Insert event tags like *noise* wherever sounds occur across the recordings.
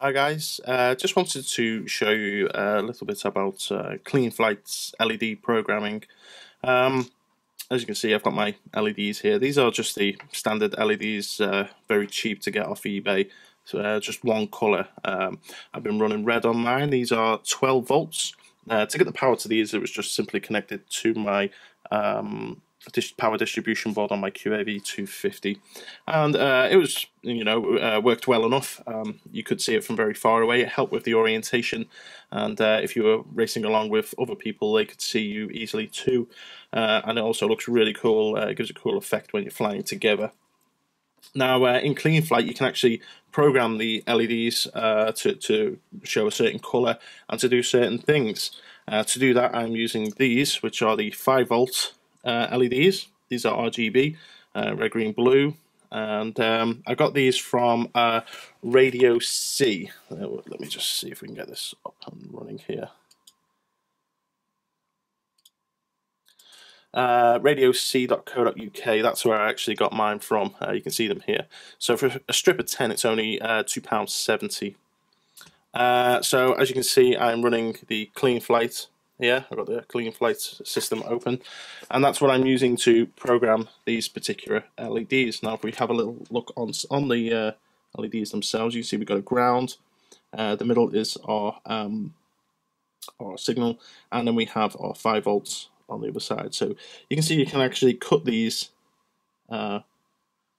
Hi guys, uh, just wanted to show you a little bit about uh, CleanFlight's LED programming. Um, as you can see I've got my LEDs here. These are just the standard LEDs, uh, very cheap to get off eBay. So, uh, just one colour. Um, I've been running red on mine. These are 12 volts. Uh, to get the power to these it was just simply connected to my um, power distribution board on my QAV 250 and uh, it was you know uh, worked well enough. Um, you could see it from very far away. It helped with the orientation. And uh, if you were racing along with other people they could see you easily too. Uh, and it also looks really cool. Uh, it gives a cool effect when you're flying together. Now uh, in CleanFlight you can actually program the LEDs to, to show a certain colour and to do certain things. To do that I'm using these which are the 5 volt LEDs. These are RGB, uh, red, green, blue. And um, I got these from uh, Radio C. Uh, let me just see if we can get this up and running here. Uh, radioc.co.uk, that's where I actually got mine from. Uh, you can see them here. So for a strip of 10, it's only uh, £2.70. Uh, so as you can see, I'm running the CleanFlight here. I've got the CleanFlight system open, and that's what I'm using to program these particular LEDs. Now, if we have a little look on on the uh, LEDs themselves, you see we've got a ground. Uh, the middle is our um, our signal, and then we have our five volts on the other side. So you can see you can actually cut these, uh,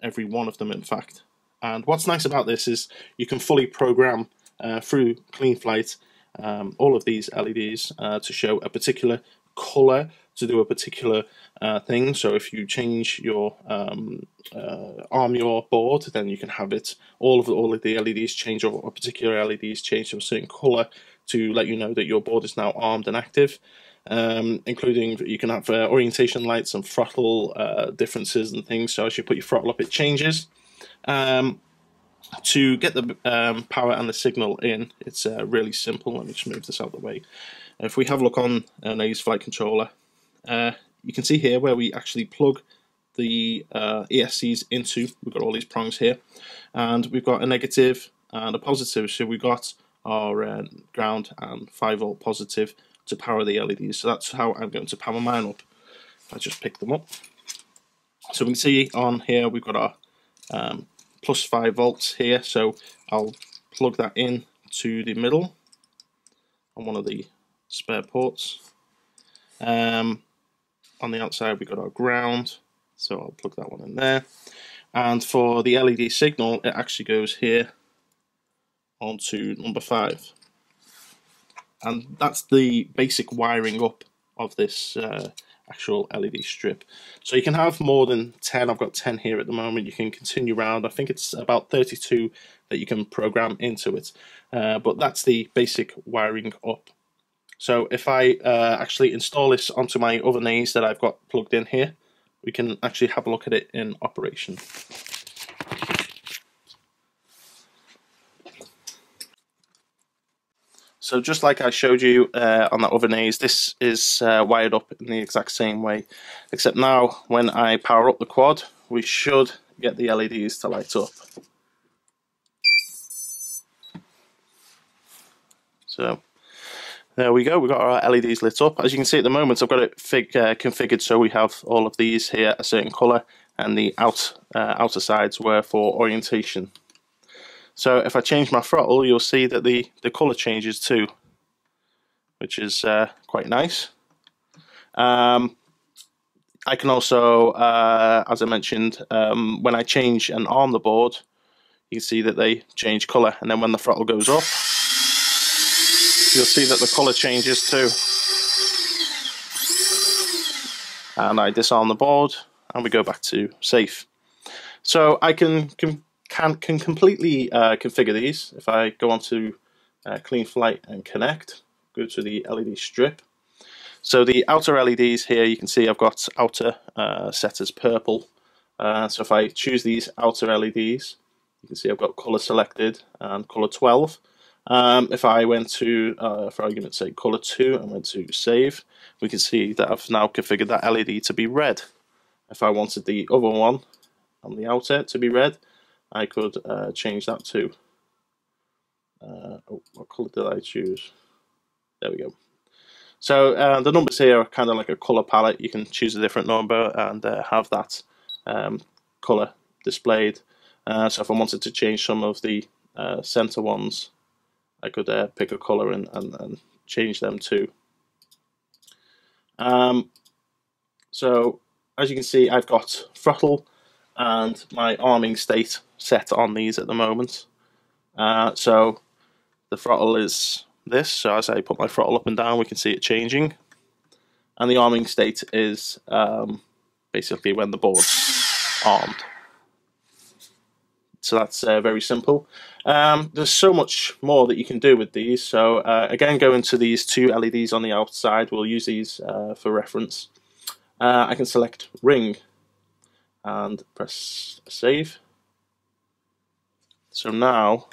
every one of them, in fact. And what's nice about this is you can fully program uh, through CleanFlight um, all of these LEDs uh, to show a particular color to do a particular uh, thing. So if you change your um, uh, arm your board, then you can have it all of all of the LEDs change or a particular LEDs change to a certain color to let you know that your board is now armed and active. Um, including you can have uh, orientation lights and throttle uh, differences and things. So as you put your throttle up, it changes. Um, to get the um, power and the signal in, it's uh, really simple. Let me just move this out of the way. If we have a look on a Naze flight controller, uh, you can see here where we actually plug the uh, ESCs into. We've got all these prongs here, and we've got a negative and a positive. So we've got our uh, ground and 5 volt positive to power the LEDs. So that's how I'm going to power mine up. I just pick them up. So we can see on here we've got our um, plus 5 volts here so I'll plug that in to the middle on one of the spare ports. Um, on the outside we've got our ground so I'll plug that one in there. And for the LED signal it actually goes here onto number 5 and that's the basic wiring up of this uh, actual LED strip. So you can have more than 10, I've got 10 here at the moment, you can continue around, I think it's about 32 that you can program into it, uh, but that's the basic wiring up. So if I uh, actually install this onto my other naze that I've got plugged in here, we can actually have a look at it in operation. So just like I showed you uh, on that other naze, this is uh, wired up in the exact same way, except now when I power up the quad, we should get the LEDs to light up. So there we go, we've got our LEDs lit up. As you can see at the moment, I've got it fig, uh, configured so we have all of these here a certain colour and the out, uh, outer sides were for orientation. So if I change my throttle, you'll see that the, the colour changes too, which is uh, quite nice. Um, I can also, uh, as I mentioned, um, when I change and arm the board, you can see that they change colour. And then when the throttle goes up, you'll see that the colour changes too. And I disarm the board and we go back to safe. So I can, can can, can completely uh, configure these. If I go onto uh, CleanFlight and connect, go to the LED strip. So the outer LEDs here, you can see I've got outer uh, set as purple. Uh, so if I choose these outer LEDs, you can see I've got color selected and color 12. Um, if I went to, uh, for argument's sake, color 2 and went to save, we can see that I've now configured that LED to be red. If I wanted the other one on the outer to be red, I could uh, change that to uh, oh, what colour did I choose? There we go. So uh, the numbers here are kind of like a colour palette. You can choose a different number and uh, have that um, colour displayed. Uh, so if I wanted to change some of the uh, centre ones, I could pick a colour and, and, and, change them too. Um, so as you can see, I've got throttle and my arming state set on these at the moment. Uh, so the throttle is this, so as I put my throttle up and down, we can see it changing. And the arming state is um, basically when the board's armed. So that's uh, very simple. Um, there's so much more that you can do with these. So uh, again, go into these two LEDs on the outside. We'll use these uh, for reference. Uh, I can select ring and press save. So now,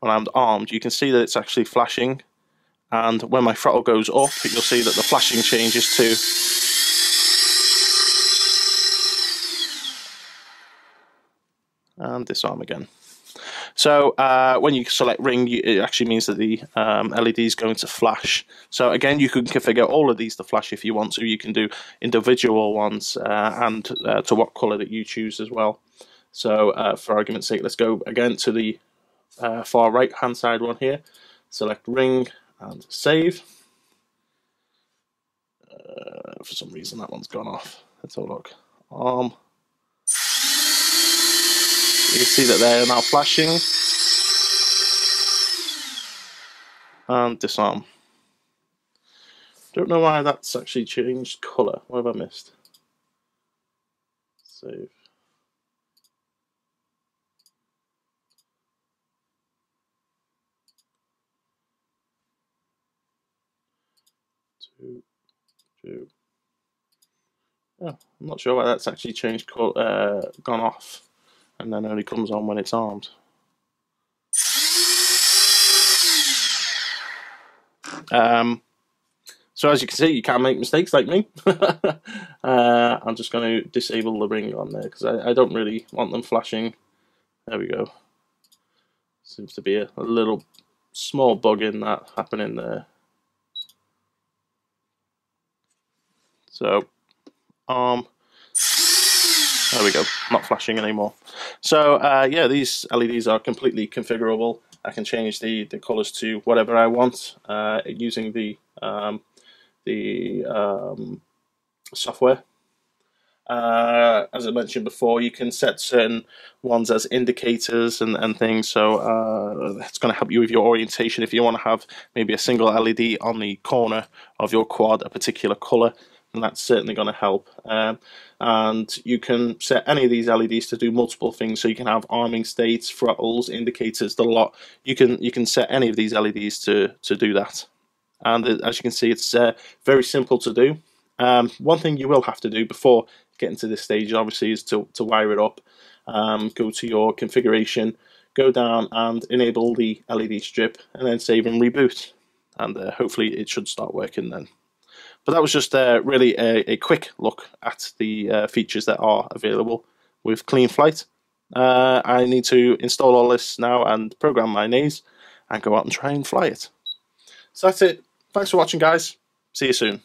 when I'm armed, you can see that it's actually flashing. And when my throttle goes up, you'll see that the flashing changes too. and disarm again. So uh, when you select ring, it actually means that the um, LED is going to flash. So again, you can configure all of these to flash if you want to. You can do individual ones uh, and uh, to what color that you choose as well. So uh, for argument's sake, let's go again to the uh, far right hand side one here. Select ring and save. Uh, for some reason that one's gone off. Let's have a look. Arm. You see that they are now flashing. And disarm. Don't know why that's actually changed colour. What have I missed? Save. Two, two. Oh, I'm not sure why that's actually changed, uh, gone off and then only comes on when it's armed. Um, so as you can see, you can make mistakes like me. *laughs* uh, I'm just going to disable the ring on there because I, I, don't really want them flashing. There we go. Seems to be a, a little small bug in that happening there. So, arm. There we go, not flashing anymore. So uh, yeah, these LEDs are completely configurable. I can change the, the colors to whatever I want uh, using the um, the um, software. Uh, as I mentioned before, you can set certain ones as indicators and, and things, so uh, that's going to help you with your orientation. If you want to have maybe a single LED on the corner of your quad, a particular color, and that's certainly going to help. Um, and you can set any of these LEDs to do multiple things. So you can have arming states, throttles, indicators, the lot. You can you can set any of these LEDs to to do that. And as you can see, it's uh, very simple to do. Um, one thing you will have to do before getting to this stage, obviously, is to to wire it up. Um, go to your configuration, go down and enable the LED strip, and then save and reboot. And uh, hopefully, it should start working then. But that was just uh, really a, a, quick look at the uh, features that are available with CleanFlight. Uh, I need to install all this now and program my Naze and go out and try and fly it. So that's it. Thanks for watching, guys. See you soon.